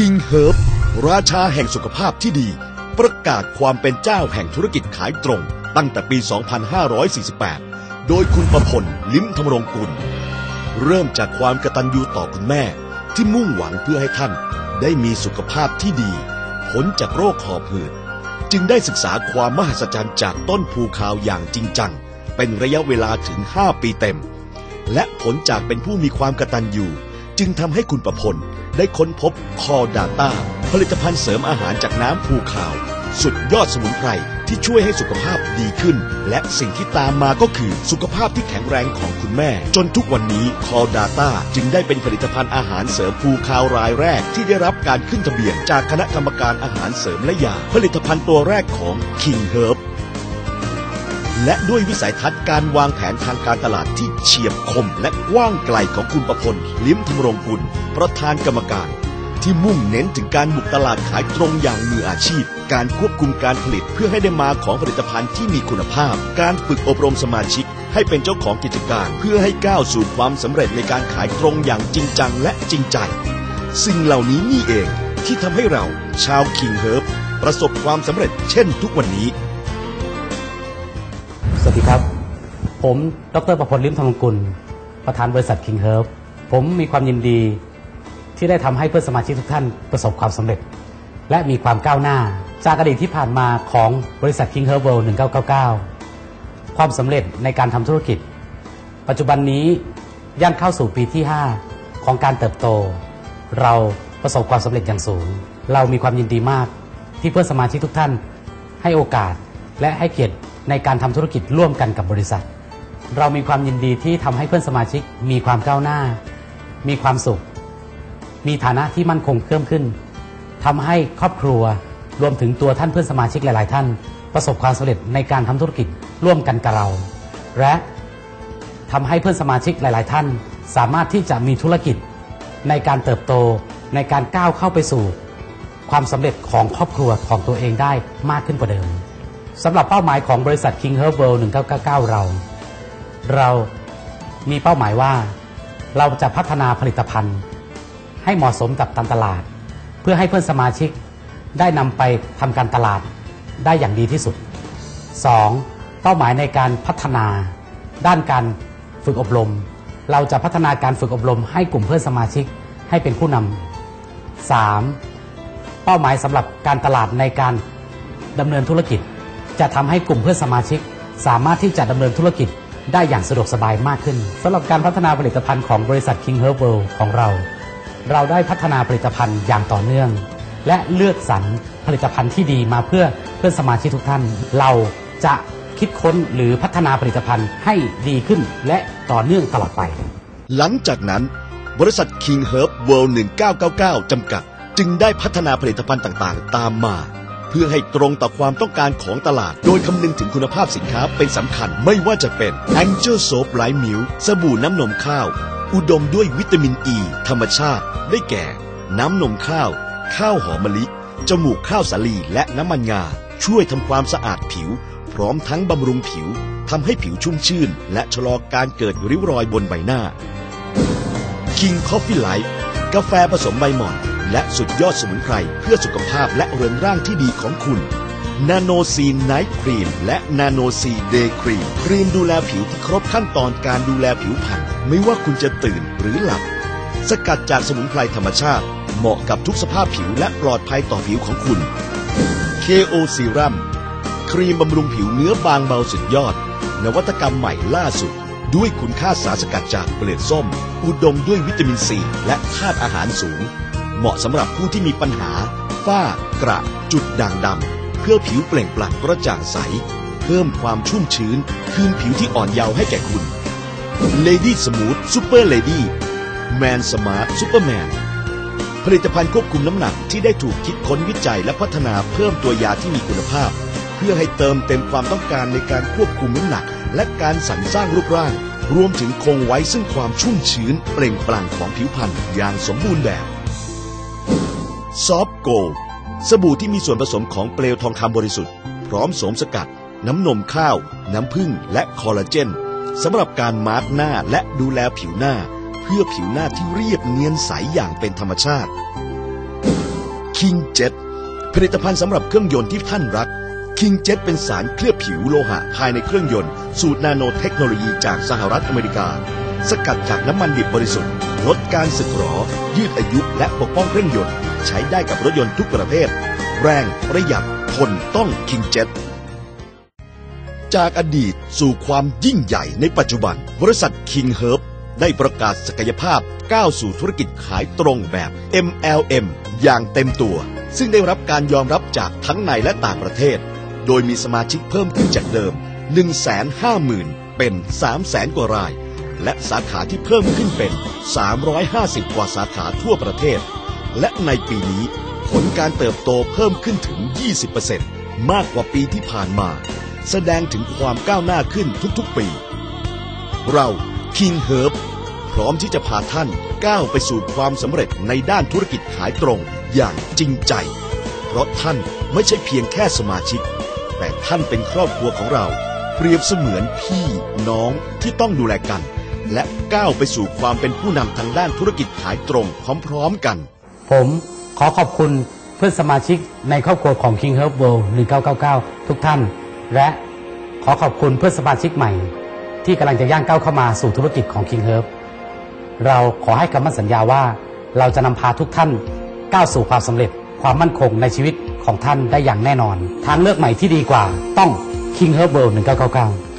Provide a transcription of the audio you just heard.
King Herb ราชาแห่งสุขภาพที่ดี ประกาศความเป็นเจ้าแห่งธุรกิจขายตรง ตั้งแต่ปี 2548 โดยคุณประพล ลิ้มธรรมรงกุล เริ่มจากความกระตัญญูต่อคุณแม่ ที่มุ่งหวังเพื่อให้ท่านได้มีสุขภาพที่ดีพ้นจากโรคหอบหืด จึงได้ศึกษาความมหัศจรรย์จากต้นภูคาวอย่างจริงจัง เป็นระยะเวลาถึง 5 ปีเต็ม และผลจากเป็นผู้มีความกระตัญญู จึงทำให้คุณประพลได้ค้นพบคอดาต้าผลิตภัณฑ์เสริมอาหารจากน้ำภูขาว สุดยอดสมุนไพรที่ช่วยให้สุขภาพดีขึ้น และสิ่งที่ตามมาก็คือสุขภาพที่แข็งแรงของคุณแม่ จนทุกวันนี้คอดาต้าจึงได้เป็นผลิตภัณฑ์อาหารเสริมภูคาวรายแรก ที่ได้รับการขึ้นทะเบียนจากคณะกรรมการอาหารเสริมและยาผลิตภัณฑ์ตัวแรกของ King Herb และด้วยวิสัยทัศน์การวางแผนทางการตลาดที่เฉียบคมและกว้างไกลของคุณประพลลิ้มธรรมรงกุลประธานกรรมการ ที่มุ่งเน้นถึงการบุกตลาดขายตรงอย่างมืออาชีพ การควบคุมการผลิตเพื่อให้ได้มาของผลิตภัณฑ์ที่มีคุณภาพ การฝึกอบรมสมาชิก ให้เป็นเจ้าของกิจการเพื่อให้ก้าวสู่ความสำเร็จในการขายตรงอย่างจริงจังและจริงใจ สิ่งเหล่านี้นี่เองที่ทำให้เราชาวคิงเฮิร์บประสบความสำเร็จเช่นทุกวันนี้ สวัสดีครับ ผมดรประพลลิมธรรมกุล ประธานบริษัท King Herb ผมมีความยินดีที่ได้ทำให้เพื่อนสมาชิกทุกท่านประสบความสำเร็จ และมีความก้าวหน้า จากอดีตที่ผ่านมาของบริษัท King Herb World 1999 ความสำเร็จในการทำธุรกิจ ปัจจุบันนี้ย่างเข้าสู่ปีที่ 5 ของการเติบโต เราประสบความสำเร็จอย่างสูง เรามีความยินดีมากที่เพื่อนสมาชิกทุกท่านให้โอกาสและให้เกียรติ ในการทำธุรกิจร่วมกันกับบริษัท เรามีความยินดีที่ทำให้เพื่อนสมาชิกมีความก้าวหน้า มีความสุข มีฐานะที่มั่นคงเพิ่มขึ้นทำให้ครอบครัวรวมถึงตัวท่านเพื่อนสมาชิกหลาย ๆ ท่าน ประสบความสำเร็จในการทำธุรกิจร่วมกันกับเรา และทำให้เพื่อนสมาชิกหลาย ๆ ท่าน สามารถที่จะมีธุรกิจในการเติบโตในการก้าวเข้าไปสู่ ความสำเร็จของครอบครัวของตัวเองได้มากขึ้นกว่าเดิม สำหรับเป้าหมายของบริษัท King Herb World 1999 เรา เรามีเป้าหมายว่า เราจะพัฒนาผลิตภัณฑ์ ให้เหมาะสมกับตามตลาด เพื่อให้เพื่อนสมาชิกได้นำไปทำการตลาดได้อย่างดีที่สุด 2. เป้าหมายในการพัฒนา ด้านการฝึกอบรม เราจะพัฒนาการฝึกอบรม ให้กลุ่มเพื่อนสมาชิกให้เป็นผู้นำ 3. เป้าหมายสำหรับการตลาดในการดำเนินธุรกิจ จะทำให้กลุ่มเพื่อนสมาชิก สามารถที่จะดำเนินธุรกิจได้อย่างสะดวกสบายมากขึ้นสำหรับการพัฒนาผลิตภัณฑ์ของบริษัท King Herb World ของเรา เราได้พัฒนาผลิตภัณฑ์อย่างต่อเนื่อง และเลือกสรรผลิตภัณฑ์ที่ดีมาเพื่อเพื่อนสมาชิกทุกท่าน เราจะคิดค้นหรือพัฒนาผลิตภัณฑ์ให้ดีขึ้นและต่อเนื่องตลอดไป หลังจากนั้น บริษัท King Herb World 1999 จำกัด จึงได้พัฒนาผลิตภัณฑ์ต่างๆ ตามมา พื่อให้ตรงต่อความต้องการของตลาด โดยคำนึงถึงคุณภาพสินค้าเป็นสำคัญไม่ว่าจะเป็น Angel Soap Light Milk สบู่น้ำนมข้าว อุดมด้วยวิตามินอ e, ีธรรมชาติ ได้แก่ น้ำนมข้าว ข้าวหอมมะลิ จมูกข้าวสาลีและน้ำมันงา ช่วยทำความสะอาดผิว พร้อมทั้งบำรุงผิวทำให้ผิวชุ่มชื่น และชะลอการเกิดริ้วรอยบนใบหน้า King Coffee Life กาแฟผสมใบหม่อน และสุดยอดสมุนไพรเพื่อสุขภาพและเรือนร่างที่ดีของคุณ นาโนซี night cream และนาโนซี day cream ครีมดูแลผิวที่ครบขั้นตอนการดูแลผิวพรรณไม่ว่าคุณจะตื่นหรือหลับ สกัดจากสมุนไพรธรรมชาติ เหมาะกับทุกสภาพผิวและปลอดภัยต่อผิวของคุณ KO Serum ครีมบำรุงผิวเนื้อบางเบาสุดยอด นวัตกรรมใหม่ล่าสุด ด้วยคุณค่าสารสกัดจากเปลือกส้ม อุดมด้วยวิตามินซี และธาตุอาหารสูง เหมาะสำหรับผู้ที่มีปัญหา ฝ้า กระ จุดด่างดำ เพื่อผิวเปล่งปลั่งกระจ่างใส เพิ่มความชุ่มชื้น คืนผิวที่อ่อนเยาว์ให้แก่คุณ Lady Smooth Super Lady Man Smart Superman ผลิตภัณฑ์ควบคุมน้ำหนักที่ได้ถูกคิดค้นวิจัยและพัฒนาเพิ่มตัวยาที่มีคุณภาพ เพื่อให้เติมเต็มความต้องการในการควบคุมน้ำหนัก และการสรรสร้างรูปร่าง รวมถึงคงไว้ซึ่งความชุ่มชื้น เปล่งปลั่งของผิวพรรณอย่างสมบูรณ์แบบ ซอฟโกลสบู่ที่มีส่วนผสมของเปลวทองคำบริสุทธิ์ พร้อมโสมสกัด น้ำนมข้าว น้ำผึ้งและคอลลาเจนสำหรับการมาร์กหน้าและดูแลผิวหน้า เพื่อผิวหน้าที่เรียบเนียนใสอย่างเป็นธรรมชาติ King Jet ผลิตภัณฑ์สำหรับเครื่องยนต์ที่ท่านรัก King Jet เป็นสารเคลือบผิวโลหะภายในเครื่องยนต์ สูตรนาโนเทคโนโลยีจากสหรัฐอเมริกา สกัดจากน้ำมันดิบบริสุทธิ์ ลดการสึกหรอ ยืดอายุและปกป้องเครื่องยนต์ ใช้ได้กับรถยนต์ทุกประเภท แรงประหยัดทนต้อง King Jet จากอดีตสู่ความยิ่งใหญ่ในปัจจุบัน บริษัท King Herb ได้ประกาศศักยภาพก้าวสู่ธุรกิจขายตรงแบบ MLM อย่างเต็มตัว ซึ่งได้รับการยอมรับจากทั้งในและต่างประเทศ โดยมีสมาชิกเพิ่มขึ้นจากเดิม 150,000 เป็น 300,000 กว่าราย และสาขาที่เพิ่มขึ้นเป็น 350 กว่าสาขาทั่วประเทศ และในปีนี้ ผลการเติบโตเพิ่มขึ้นถึง 20%มากกว่าปีที่ผ่านมา แสดงถึงความก้าวหน้าขึ้นทุกๆปี เรา King Herb พร้อมที่จะพาท่านก้าวไปสู่ความสำเร็จในด้านธุรกิจขายตรงอย่างจริงใจ เพราะท่านไม่ใช่เพียงแค่สมาชิก แต่ท่านเป็นครอบครัวของเรา เปรียบเสมือนพี่น้องที่ต้องดูแลกัน และก้าวไปสู่ความเป็นผู้นำทางด้านธุรกิจขายตรงพร้อมๆกัน ผมขอขอบคุณเพื่อนสมาชิกในครอบครัวของ King Herb World 1999 ทุกท่าน และขอขอบคุณเพื่อนสมาชิกใหม่ ที่กำลังจะย่างก้าวเข้ามาสู่ธุรกิจของ King Herb เราขอให้คำมั่นสัญญาว่า เราจะนำพาทุกท่านก้าวสู่ความสำเร็จความมั่นคงในชีวิตของท่านได้อย่างแน่นอน ทางเลือกใหม่ที่ดีกว่าต้อง King Herb World 1999